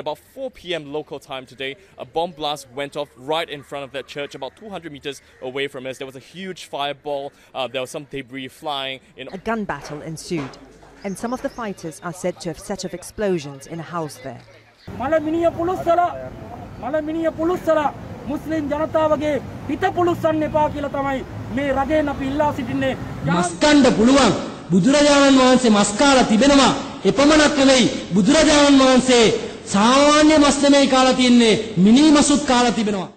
About 4 p.m. local time today, a bomb blast went off right in front of that church, about 200 meters away from us. There was a huge fireball. Uh, there was some debris flying. In A gun battle ensued, and some of the fighters are said to have set off explosions in a house there. මල මිනිිය පුළුස්සලා මල මිනිිය පුළුස්සලා මුස්ලිම් ජනතාවගේ හිත පුළුස්සන්න එපා කියලා තමයි මේ රජයෙන් අපි ඉල්ලා සිටින්නේ මස්කණ්ඩ පුළුවන් බුදුරජාණන් වහන්සේ මස්කාලා තිබෙනවා එපමණක් නෙවෙයි බුදුරජාණන් වහන්සේ සාමාන්‍ය මස් නෙමෙයි කාලා තියන්නේ මිනි මසුත් කාලා තිබෙනවා.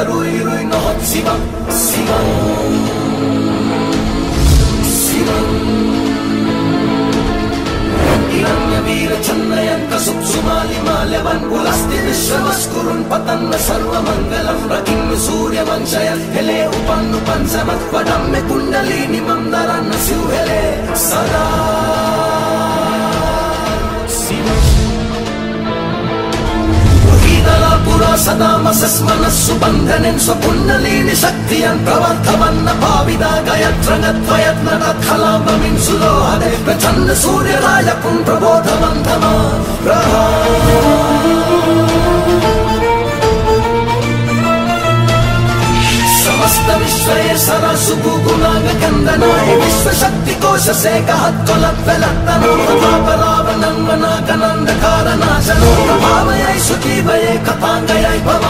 が類類の違う違う සුමාලිමාලවන් උලස්තින ශ්‍රවස්කුරුන් පතන්න සර්වමංගලම් රකින්න සූර්යවංශය හෙලේ උපන්නු පන්සමත් වඩම්ම කුණ්ඩලී නිමම් දරන්න සිව්හෙලේ සදා సురా సదామసస్మనస్సు బంధనిన్ స్వపున్నలీని శక్తియన్ ప్రవర్ధవన్న భావిద గయత్రగత్వయత్న తత్ఫలాంబమిన్సులో అదే ప్రచన్న సూర్యరాయ పుంప్రబోధవంతమా समस्त विश्वये सरसु गुणागकन्दनाय विश्वशक्तिकोश सेकहत्कुलत्वलत्तनो प्रतापरावनन्वनाकनन्दकारनाशनो प्रभावयै सुजीवये कथाङ्गयै भवान्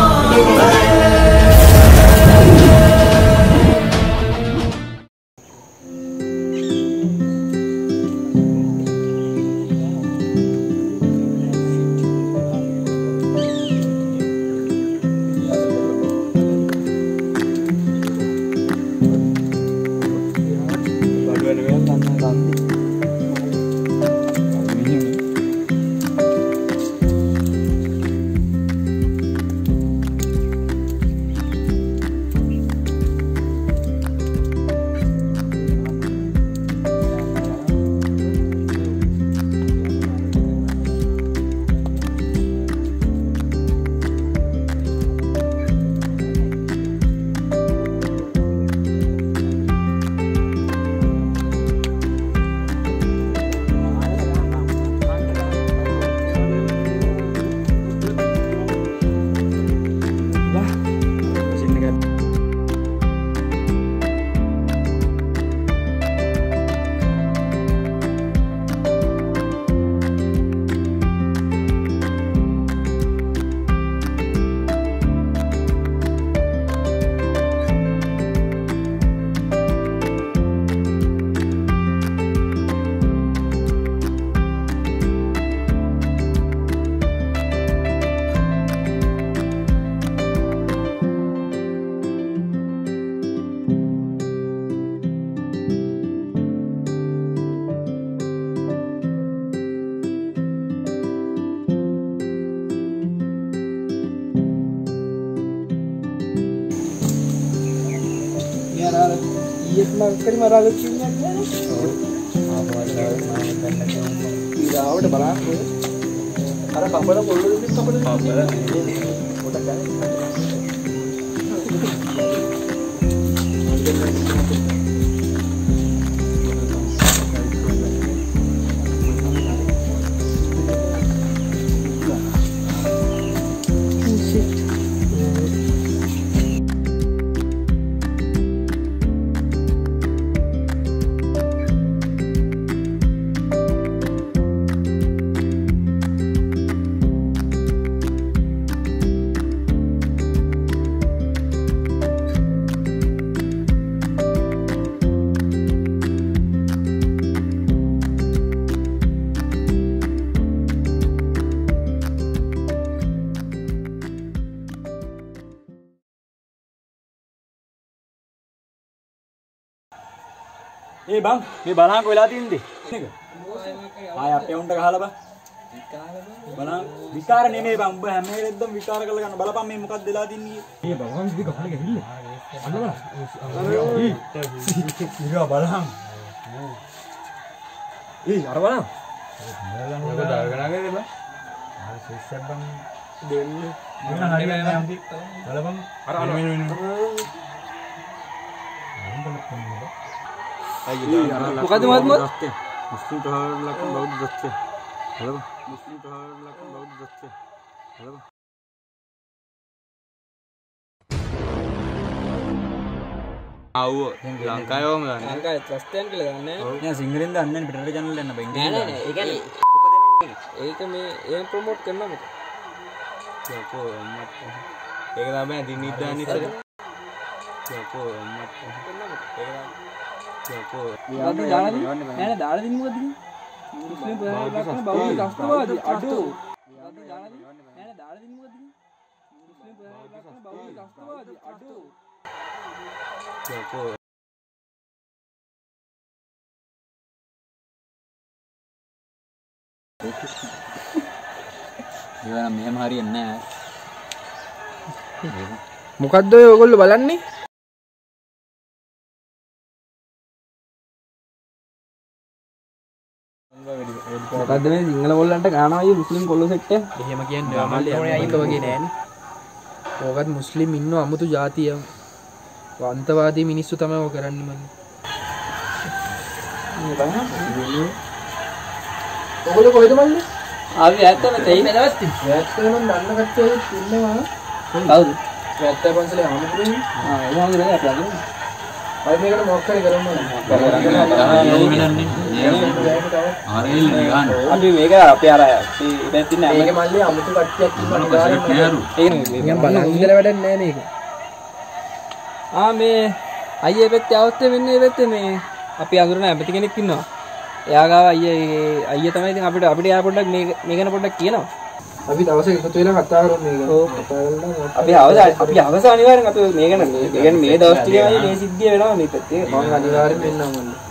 අක්කරි මරාග ඊරාවට බලන්න අර පබල පොල්ල පබල පබල ඒ බං මේ බලහන් වෙලා තින්ද. ආය අපේ උන්ට ගහලා බා. බලන්න විකාර නෙමෙයි බං. උඹ හැම වෙලෙද්දම විකාර කරලා ගන්න. බලපන් මේ මොකක්ද වෙලා තින්නේ. මේ බං ඉතින් කපල ගිහිල්ල. අන්න බලන්න ඉතින් බලන්න ඒ අර බලන්න මොකද දාගෙන බා ආ ශිෂ්‍යයන් බං දෙන්නේ මොන හරියන්නේ යම්ති බලපන්. අර අර. වෙන වෙන මොකද මහත්මයා මුස්ලිම් ප්‍රහාරලක් බෞද්ධ දත්ය බලපන් මුස්ලිම් ප්‍රහාරලක් බෞද්ධ දත්ය බලපන් අව් ලංකායෝම ලංකාය ත්‍රස්තයන් කියලා දන්නේ නෑ සිංහලෙන් දන්නේ පිටරට channel එකක් නෑ නෑ නෑ ඒ කියන්නේ ඒක මේ ඒක ප්‍රොමෝට් කරනවා මොකද යකෝ අම්මත් ඒක තමයි දිනිත් දාන්න ඉතල යකෝ අම්මත් දාලා දින්න නෑ නෑ දාලා දින්න මොකද මුස්ලිම් ප්‍රහාරයක් බෞද්ධ ත්‍රස්තවාදී අඩෝ යාදී දාලා දින්න නෑ නෑ දාලා දින්න මොකද්ද මේ සිංහල කොල්ලන්ට ගානවා අයියේ මුස්ලිම් කොල්ලෝ සෙට් එක? එහෙම කියන්නේ වගේ නෑනේ ඕකත් මුස්ලිම් ඉන්න අමුතු ජාතිය අන්තවාදී මිනිස්සු තමයි ඕක කරන්නේ මන්නේ. ඔගොල්ලෝ කොහෙද මල්ලේ? ආවි ඇත්තම තෙයි නෑවත් ඇත්තම මම දන්න කට්ටිය ඉන්නවා. කවුද? ඇත්ත පන්සලේ ආමුදුනේ ආ ඒ ආමුදුනේ අපි අද අය මේකට මොකක් හරි කරන්න අපි මේක අපේ අර ඉතින් තින්න මේක මල්ලේ අමුතු කට්ටියක් ඉන්නවා ඒක? වැඩක් නෑ මේක. ආ මේ අයියේ පැත්තේ අවස්ථේ මෙන්න මේ පැත්තේ මේ අපි අඳුරන ඇමති කෙනෙක් ඉන්නවා. එයා ගාව අයියේ අයියේ තමයි ඉතින් අපිට අපිට එයා පොඩ්ඩක් මේ මේ ගැන පොඩ්ඩක් කියනවා අපි දවසක එකතු වෙලා කතා කරමු මේක. ඔව් කතා කරලා අපි අවස අපි අවස අනිවාර්යෙන් අපි මේ ගැන මේ කියන්නේ මේ දවස් ටිකේ මේ සිද්ධිය වෙනවා මේ පැත්තේ. මම අනිවාර්යෙන් එන්නම් මන්නේ.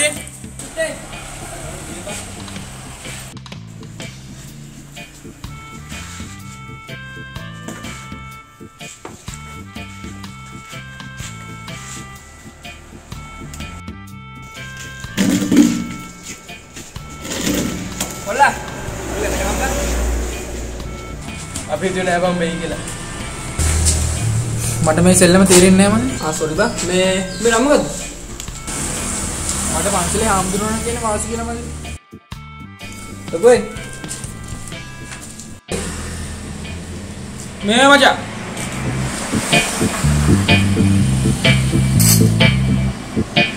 වෙන්න කොල්ලා අපි හිතුවේ නෑ බං වෙයි කියලා. මට මේ සෙල්ලම තේරෙන්නේ නැහැ මන්නේ. ආ සෝරි බා. මේ මේ නම මොකද්ද? මට පන්සලේ හාමුදුරුවෝ කියන වාසි කියලා මල්ලි. ලොකෝයි. මේ මචං. මට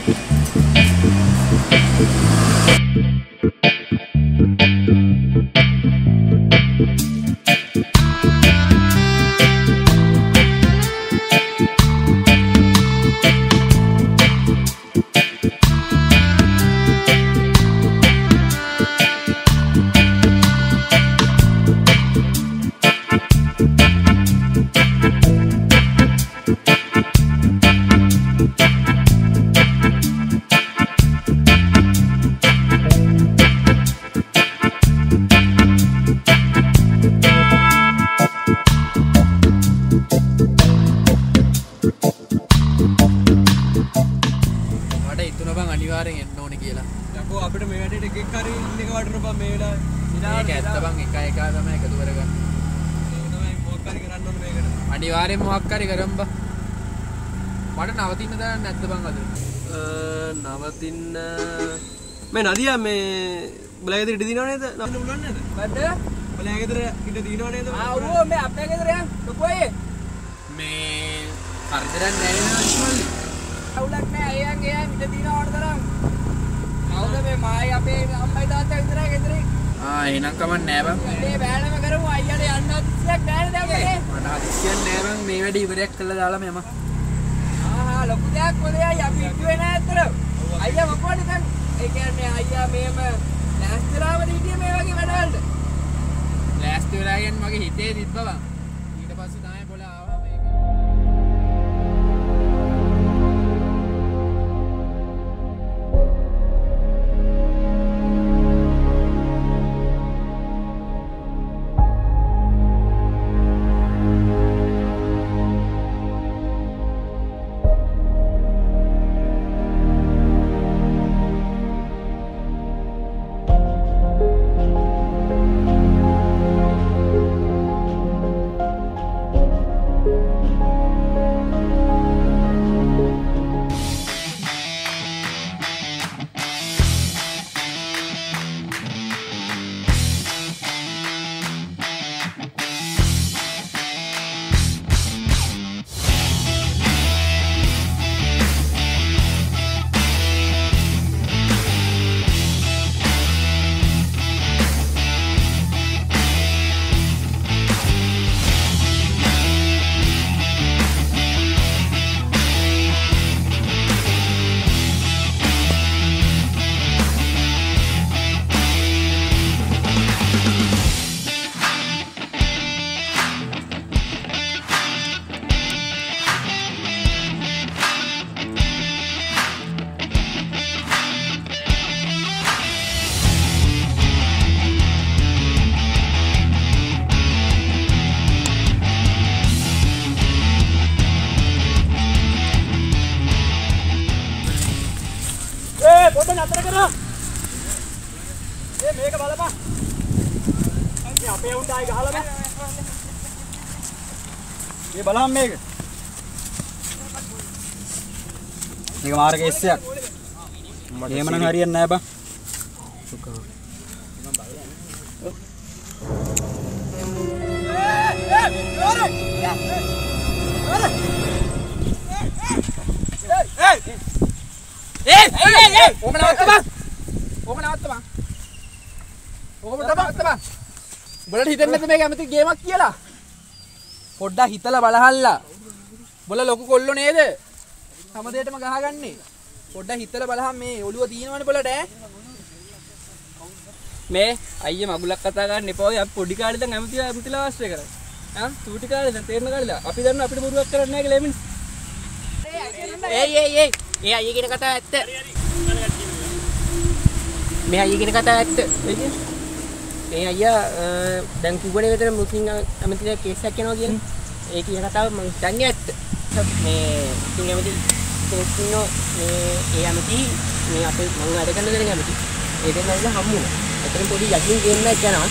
ඒක තමයි මොකක් හරි කරන්න ඕනේ මේකට. අනිවාර්යෙන් මොකක් හරි කරමු බං. මට නවතින්න දාන්න නැද්ද බං අද? නවතින්න මේ නදියා මේ බලයගෙදර ඉඩ දිනව නේද? නවතින්න පුළුවන් නේද? බද්ද? බලයගෙදර ඉඩ දිනව නේද? ආ ඔව් මේ අපේ ගෙදර යන්. ලොකෝයි. මේ නේද විශ්මල්ලි? අවුලක් නැහැ. අයයන් ගියන් ඉඳ දින ඕන තරම්. කවුද මේ මායි අපේ අම්මයි තාත්තා විතරයි ගෙදරේ. ආ එහෙනම් කමක් නෑ බං. වැඩේ බෑනම කරමු අයියාට යන්න හදිස්සියක් නැහැ නේද අපේ. මට හදිස්සියක් නෑ බං මේ වැඩේ ඉවරයක් කළා දාලා මම. ආහා ලොකු දෙයක් මොදේයි අපි හිතුවේ නෑ අතර. අයියා මොකවද දැන්? ඒ කියන්නේ අයියා මේම ලෑස්තිලාම හිටියේ මේ වගේ වැඩවලට. ලෑස්ති වෙලා යන්න මගේ හිතේ තිබ්බ බං. බලන්න මේක. මේක මාර්ග එස්සයක්. එහෙමනම් හරියන්නේ නැහැ බං. ඒ ඒ ඒ ඕම නවත්ත බං. ඕම නවත්ත බං. ඕම නවත්ත බං. උඹලට හිතෙන්නේ නැද්ද මේක ඇමති ගේමක් කියලා? පොඩ්ඩක් හිතලා බලහල්ලා. උඹලා ලොකු කොල්ලෝ නේද? හැම දෙයකටම ගහගන්නේ. පොඩ්ඩක් හිතලා බලහන් මේ ඔළුව තියෙනවනේ උඹලට ඈ. මේ අයිය මගුලක් කතා ගන්න එපා ඔය අපි පොඩි කාලේ ඉඳන් ඇමතිලා ඇමතිලා ආශ්‍රය කරා. ආ චූටි කාලේ දැන් තේරෙන කාලේ අපි දන්න අපිට බොරුවක් කරන්නේ නැහැ කියලා එමින් ඒයි ඒයි ඒයි ඒ අයිය කියන කතාව ඇත්ත මේ අයිය කියන කතාව ඇත්ත මේ අයියා දැන් කිව්වනේ මෙතන මුස්ලිම් ඇමතිලා කේස් එකක් යනවා කියන ඒ කියන කතාව මම දන්නේ ඇත්ත. මේ මුස්ලිම් ඇමති කේස් ඉන්නෝ මේ ඒ ඇමති මේ අපේ මම වැඩ කරන දෙන ඇමති. ඒ දෙන්න ඇවිල්ලා හම්බ වුණා එතන පොඩි යකින් එකක් යනවා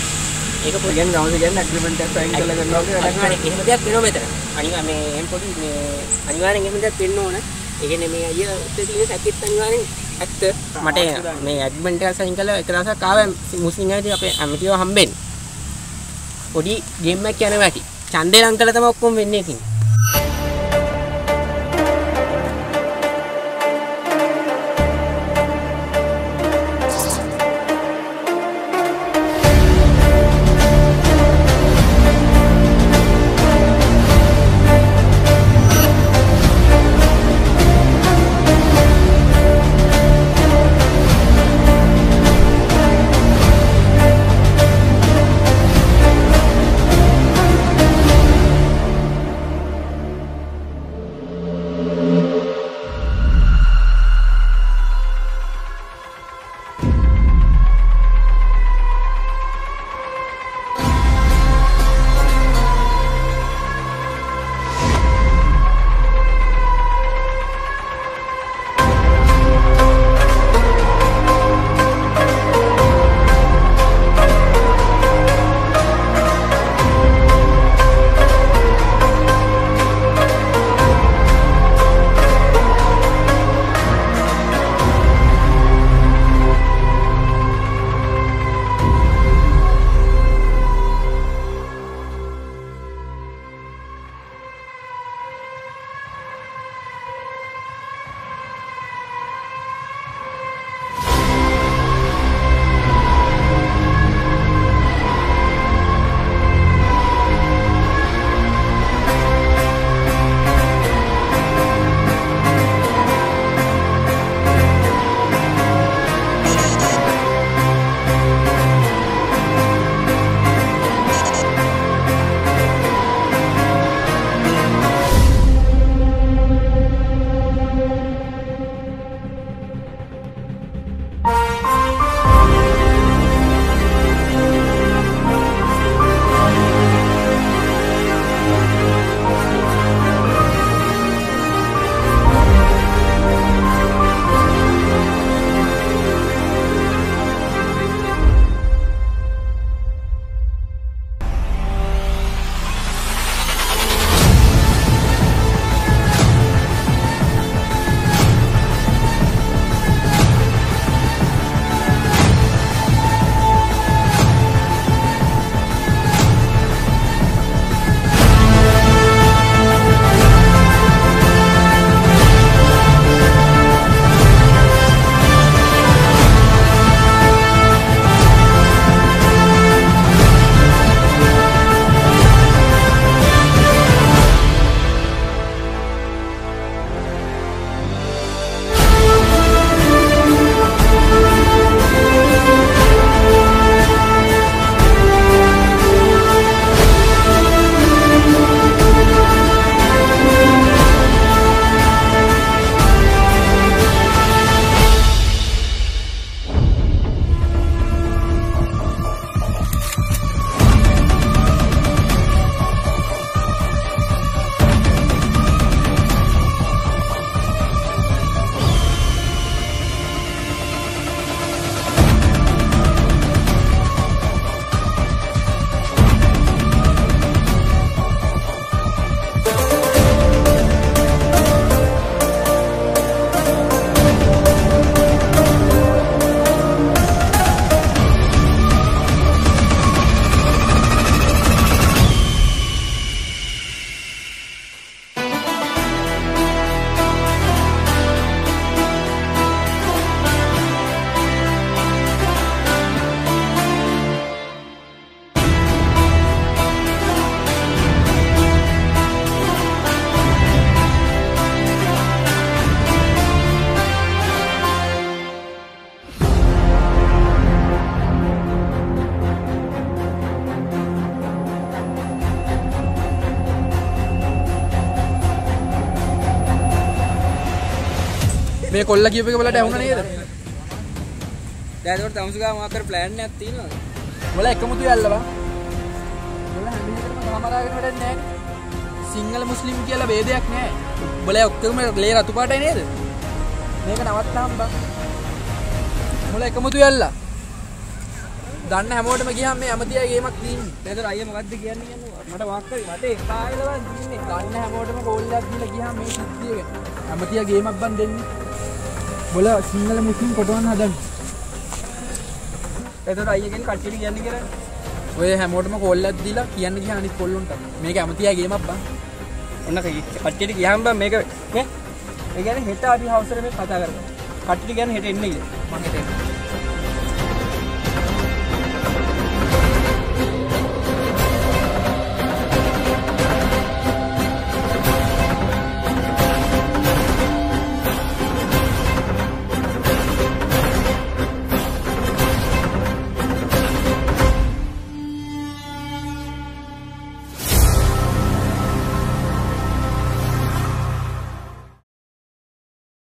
ඒක පොඩි කියන්නේ නවස කියන්නේ ඇග්‍රීමන්ට් එකක් සයින් කරලා ගන්නවා කියලා වැඩක් අනිවාර්යෙන් එහෙම දෙයක් වෙනවා මෙතන. අනිවා මේ එහෙම පොඩි මේ අනිවාර්යෙන් එහෙම දෙයක් වෙන්න ඕන. ඒ කියන්නේ මේ අයියා උත්තර තියෙන සැකෙත් අනිවාර්යෙන් ඇත්ත. මට මේ ඇග්‍රීමන්ට් එක සයින් කරලා එක දවසක් ආවා මුස්ලිම් අයිති අපේ ඇමතිව හම්බෙන්න. පොඩි ගේම් එකක් යනවා ඇති. ඡන්දේ ලං කළා තමයි ඔක්කොම වෙන්නේ මේ කොල්ල කියප එක බලට ඇහුණ නේද? දැනට තමුසුකා මොකක් කර ප්ලෑන් තියෙනවා මොල එකමුතු යල්ලවා මොල හැම එකටම කමරාගෙන වැඩක් නැහැ. සිංහල මුස්ලිම් කියලා ભેදයක් නැහැ. උඹලා ඔක්කොම ලේ රතු පාටයි නේද? මේක නවත්තාම් බා මොල එකමුතු යල්ලා දන්න හැමෝටම ගියාම මේ ඇමතියි ගේමක් තියෙන්නේ. පෙදර අයියා මොකද්ද කියන්නේ? මට වාක් කරේ. මට එකායලවත් දින්නේ. හැමෝටම කෝල් එකක් දීලා ගියාම මේ සිද්ධිය වෙන්නේ. ඇමතියි ගේමක් බන් දෙන්නේ. බොල සිංහල මුස්ලිම් කොටවන්න හදන්නේ. පෙදර අයියාගෙන් කට්ටියට කියන්නේ කියලා. ඔය හැමෝටම කෝල් එකක් දීලා කියන්න ගියා අනිත් කොල්ලොන්ට. මේක ඇමතියි ගේමක් බන්. ඔන්න කට්ටියට ගියාම බන් මේක නේ ඒ කියන්නේ හෙට අපි හවුස් එකේ කතා කරමු. කට්ටියට කියන්නේ හෙට එන්නේ කියලා. මම හෙට එන්නේ.